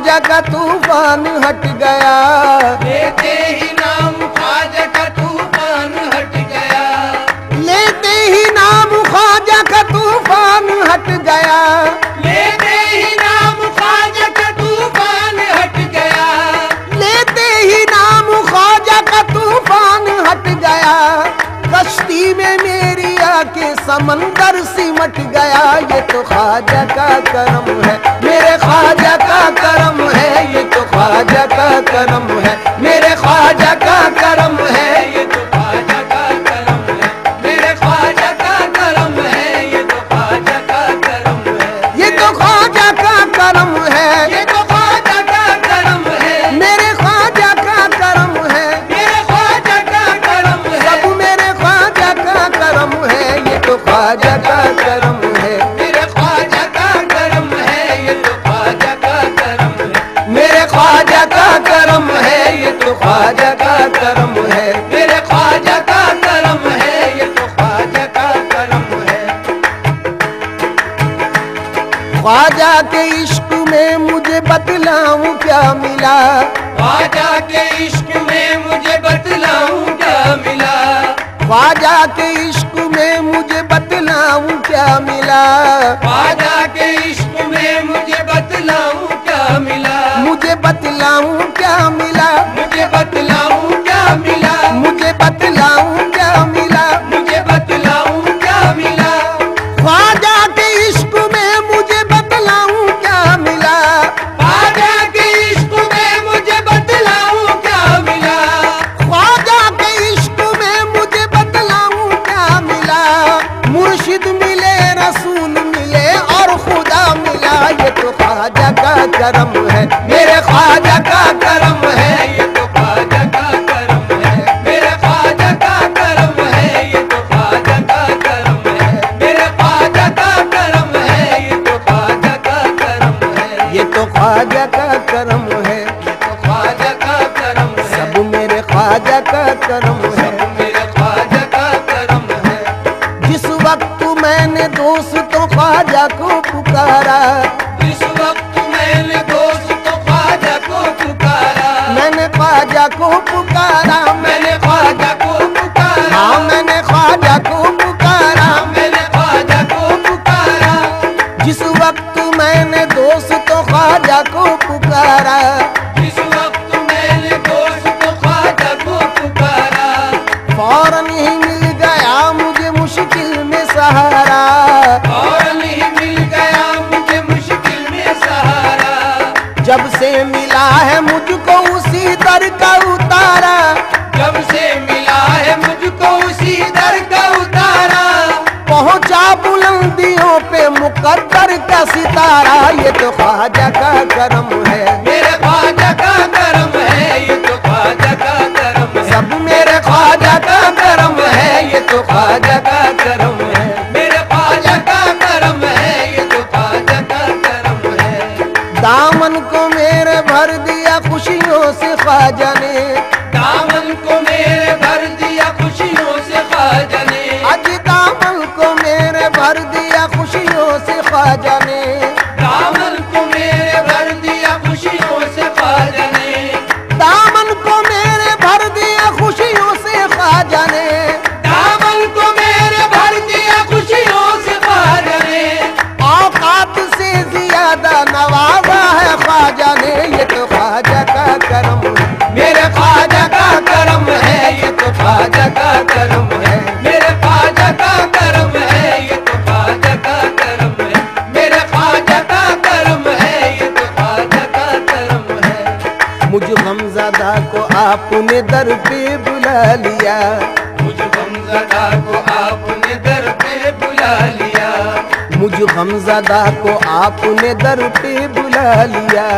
ख्वाजा का तूफ़ान हट गया। लेते ही नाम ख्वाजा का का करम है ख्वाजा का करम है। मेरे ख्वाजा का करम है ये तो ख्वाजा का करम है। ख्वाजा के इश्क में मुझे बतलाऊं क्या मिला? ख्वाजा के इश्क में मुझे बतलाऊं क्या मिला? ख्वाजा के इश्क में मुझे बतलाऊं क्या मिला? ख्वाजा के ख्वाजा को पुकारा। इस वक्त मैंने दोस्त को ख्वाजा को पुकारा। मैंने ख्वाजा को पुकारा। पे मुकद्दर का सितारा? ये तो ख्वाजा का करम है। मेरे ख्वाजा का करम है ये तो ख्वाजा का करम है। सब मेरे ख्वाजा का करम है ये तो ख्वाजा का करम है। मेरे ख्वाजा का करम है ये तो ख्वाजा का करम है। दामन को मेरे भर दिया खुशियों से ख्वाजा ने। दामन को मेरे का करम है। मेरे ख्वाजा का करम है ये तो ख्वाजा का करम है। मेरे ख्वाजा का करम है ये तो ख्वाजा का करम है। मुझ गमजदा को आपने दर पे बुला लिया। मुझ गमजदा को आपने दर पे बुला लिया। मुझ गमजदा को आपने दर पे बुला लिया।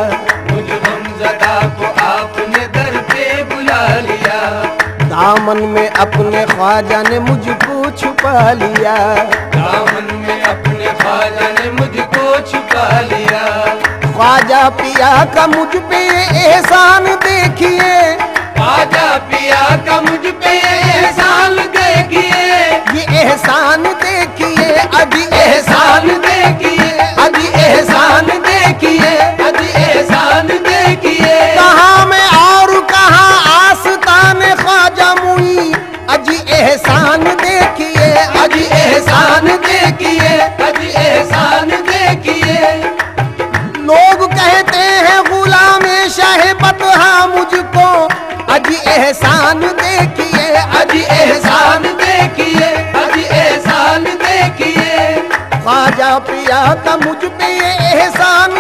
दामन में अपने ख्वाजा ने मुझको छुपा लिया। दामन में अपने ख्वाजा ने मुझको छुपा लिया। ख्वाजा पिया का मुझ पे एहसान देखिए। ख्वाजा पिया का मुझ पे एहसान देखिए। ये एहसान देखिए अभी एहसान देखिए। एहसान देखिए आज एहसान देखिए आज एहसान देखिए। लोग कहते हैं, गुलाम शाह बतहा मुझको। आज एहसान देखिए आज एहसान देखिए आज एहसान देखिए। खाजा पिया का मुझ पे एहसान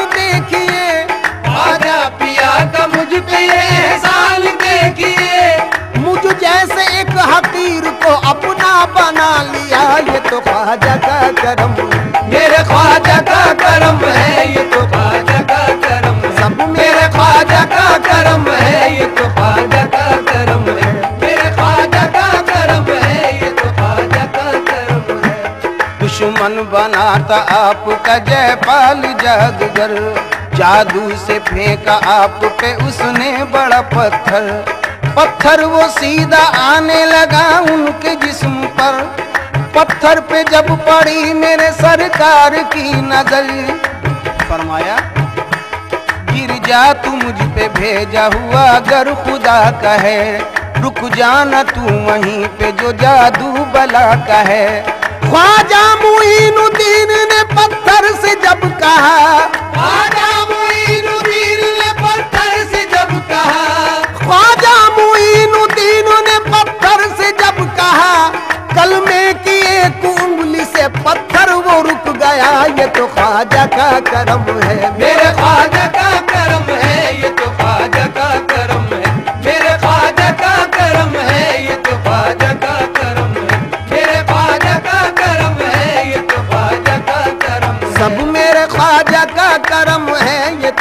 दुश्मन बनाता आपका जयपाल जादूगर। जादू से फेंका आप पे उसने बड़ा पत्थर। पत्थर वो सीधा आने लगा उनके जिस्म पर। पत्थर पे जब पड़ी मेरे सरकार की नज़र। फरमाया, गिर जा तू मुझ पे भेजा हुआ अगर खुदा का है रुक जाना तू वहीं पे जो जादू बला का है ख्वाजा मुईनुद्दीन ने पत्थर से जब कहा ख्वाजा मुईनुद्दीन ने पत्थर से जब कहा। ख्वाजा मुईनुद्दीन ने पत्थर से जब कहा कलमे की एक उंगली से पत्थर वो रुक गया। ये तो ख्वाजा का करम है। मेरे ख्वाजा का करम है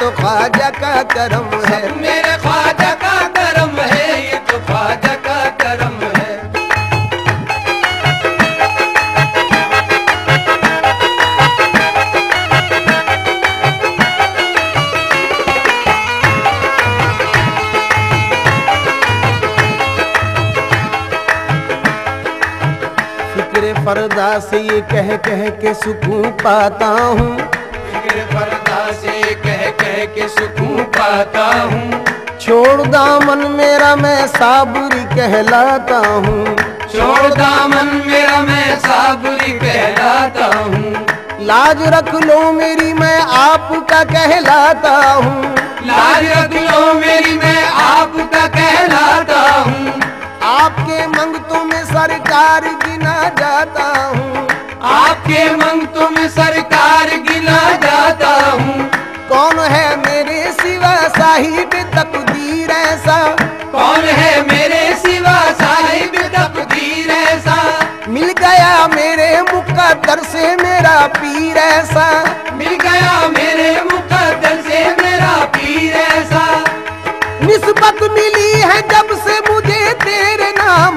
तो ख्वाजा का करम है। मेरे ख्वाजा का करम है ये तो ख्वाजा का करम है। फ़िक्र फरदा से ये कह कह के सुकून पाता हूँ। से कह के सुकून पाता हूँ। छोड़ दामन मेरा मैं साबरी कहलाता हूँ। छोड़ दामन मेरा मैं साबरी कहलाता हूँ। लाज रख लो मेरी मैं आपका कहलाता हूँ। लाज रख लो मेरी मैं आपका कहलाता हूँ। आपके मंगतों में सरकार गिना जाता हूँ। आपके मंगतों में सरकार है मेरे सिवा साहिब तकदीर ऐसा? कौन है मेरे सिवा साहिब तकदीर ऐसा? मिल गया मेरे मुकद्दर से मेरा पीर ऐसा। मिल गया मेरे मुकद्दर से मेरा पीर ऐसा। निस्बत मिली है जब से मुझे तेरे नाम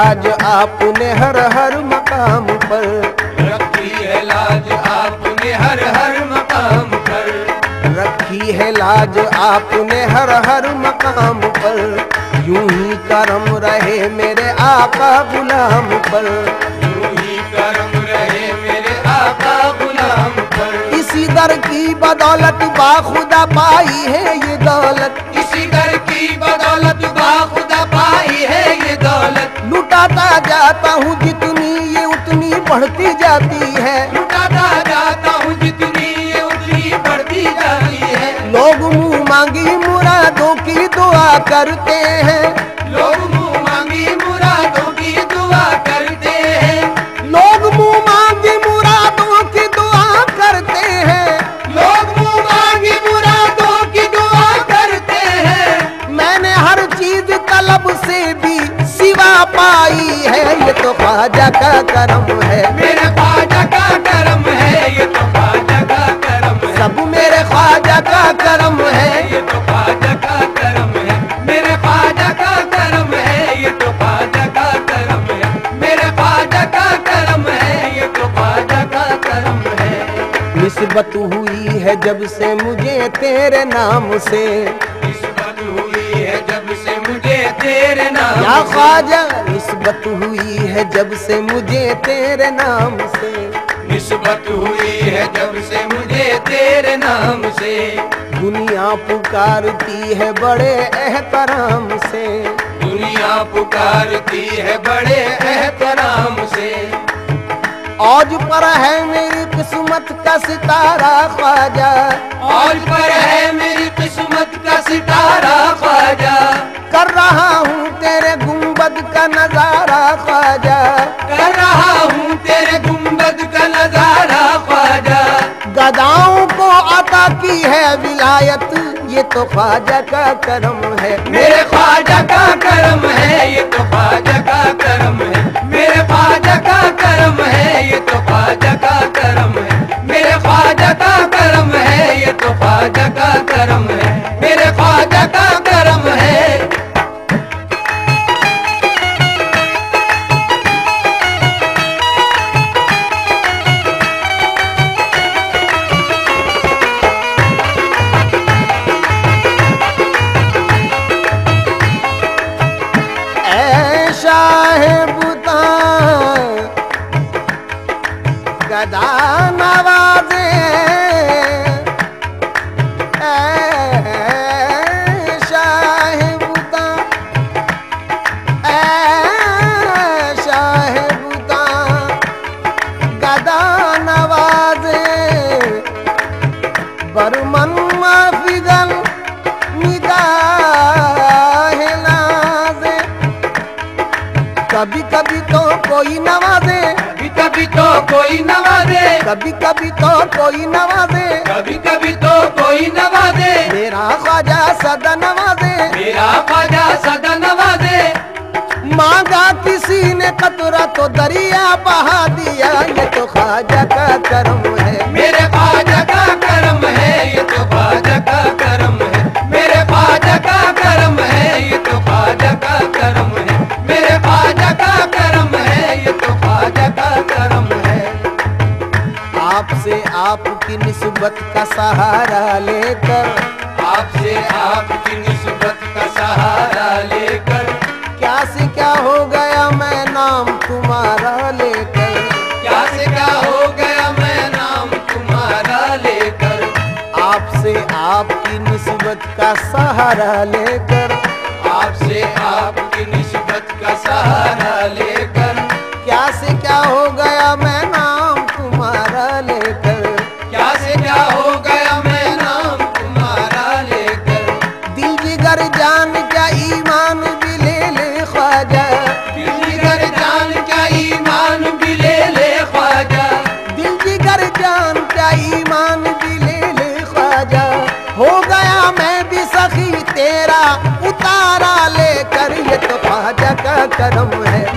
लाज आपने हर हर मकाम पर। रखी है लाज आपने हर हर मकाम पर। रखी है लाज आपने हर हर मकाम पर। यूँ ही करम रहे मेरे आका गुलाम पर। यूँ ही करम रहे मेरे आका गुलाम पर। इसी दर की बदौलत बाखुदा पाई है ये दौलत। इसी दर की बदौलत लुटाता जाता हूँ जितनी ये उतनी बढ़ती जाती है। लुटाता जाता हूँ जितनी ये उतनी बढ़ती जाती है। लोग मुँह मांगी मुरादों की दुआ करते हैं। ख्वाजा का करम है। मेरे ख्वाजा का करम है ये तो ख्वाजा का करम है। सब मेरे ख्वाजा का करम है। ये तो ख्वाजा का करम है। मेरे ख्वाजा का करम है ये तो ख्वाजा का करम है। मेरे ख्वाजा का करम है ये तो ख्वाजा का करम है। निस्बत हुई है जब से मुझे तेरे नाम से। निस्बत हुई है जब से मुझे तेरे नाम या ख्वाजा निस्बत हुई है जब से मुझे तेरे नाम से। निस्बत हुई है जब से मुझे तेरे नाम से। दुनिया पुकारती है बड़े एहतराम से। दुनिया पुकारती है बड़े एहतराम से। आज पर है मेरी किस्मत का सितारा ख्वाजा। आज पर है मेरी किस्मत का सितारा ख्वाजा। कर रहा हूँ तेरे गुंबद का नज़ारा। ख्वाजा। कर रहा हूँ तेरे गुंबद का नज़ारा ख्वाजा। गदाओं को अता की है विलायत ये तो ख्वाजा का करम है। मेरे ख्वाजा का करम है ये तो ख्वाजा गदा नवाजे कभी कभी तो कोई नवाजे। कभी कभी तो कोई नवाजे। मेरा ख्वाजा सदा नवाजे। मेरा ख्वाजा सदा नवाजे। मांगा किसी ने कतरा तो दरिया बहा दिया ये तो ख्वाजा का करम निस्बत का सहारा लेकर। आपसे आपकी निस्बत का सहारा लेकर। क्या से क्या हो गया मैं नाम तुम्हारा लेकर। क्या से क्या हो गया मैं नाम तुम्हारा लेकर। आपसे आपकी निस्बत का सहारा लेकर। करम है।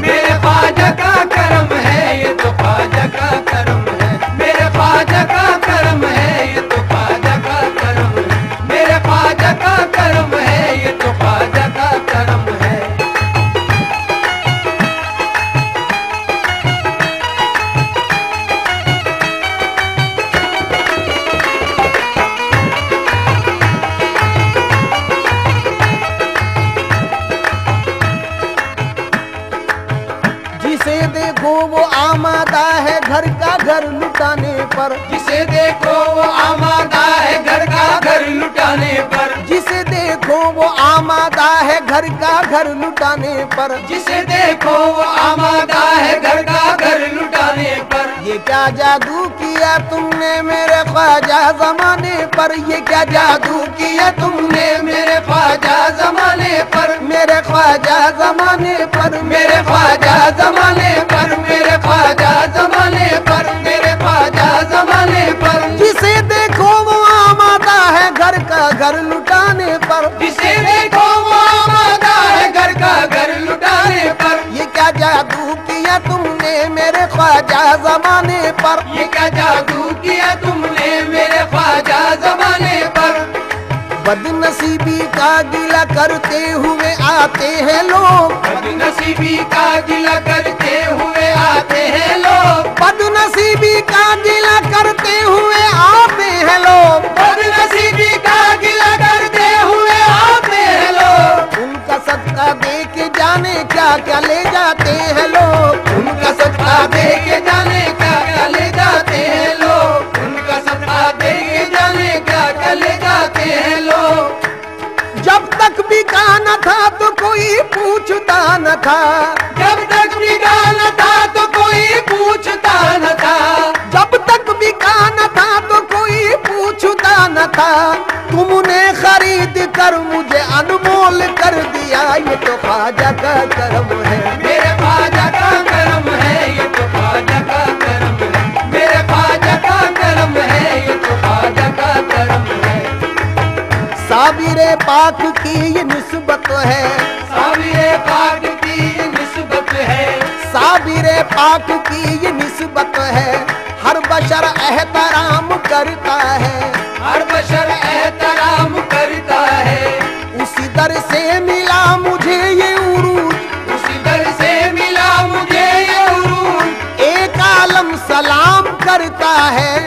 लुटाने पर। जिसे देखो वो आमादा है घर का घर लुटाने पर। जिसे देखो वो आमादा है घर का घर लुटाने पर। जिसे देखो वो आमादा है घर का घर लुटाने पर। ये क्या जादू किया तुमने मेरे ख्वाजा जमाने पर? ये क्या जादू किया तुमने मेरे ख्वाजा जमाने पर? मेरे ख्वाजा जमाने पर मेरे ख्वाजा जमाने पर मेरे ख्वाजा जमाने पर मेरे ख्वाजा जमाने पर। जिसे देखो वो आमादा है घर का घर लुटाने पर। जिसे देखो वो आमादा है घर का घर लुटाने पर। ये क्या जादू किया तुमने मेरे ख्वाजा जमाने पर? ये क्या जादू किया तुमने मेरे ख्वाजा जमाने पर? बदनसीबी का गिला करते हुए आते हैं लोग। बदनसीबी का गिला करते हुए आते हैं लोग। बदनसीबी का गिला करते हुए आते हैं लोग। बदनसीबी का गिला करते हुए आते हैं लोग। उनका सत्ता दे के जाने क्या क्या ले जाते हैं लोग। उनका सत्ता दे के जाने क्या क्या ले जाते हैं बिका न था तो कोई पूछता न था। जब तक टिका न था तो कोई पूछता न था। जब तक बिका न था तो कोई पूछता न था। तुमने खरीद कर मुझे अनमोल कर दिया ये तो ख्वाजा का कर्म है। मेरे ख्वाजा साबिर पाक की ये निस्बत है। साबिर पाक की ये निस्बत है। साबिर पाक की ये निस्बत है। हर बशर एहतराम करता है। हर बशर एहतराम करता है। उसी दर से मिला मुझे ये उरूज। उसी दर से मिला मुझे ये उरूज। एक आलम सलाम करता है।